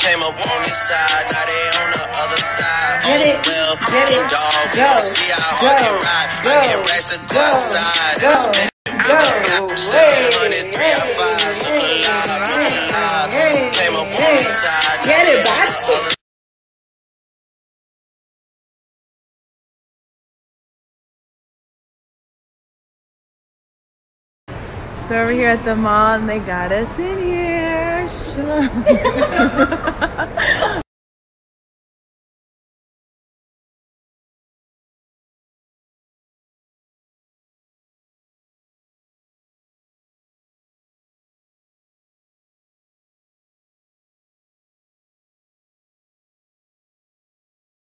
Came up on this side, now they on the other side. Get it, well, get it, dog, we go, gon' see how go, hard can ride. go, I get racks to go. outside. go, and spend go, Seven hundred, hey, three out fives, look hey, alive, look alive. Came up on this side, now Get they it, on back. the other So we're here at the mall and they got us in here.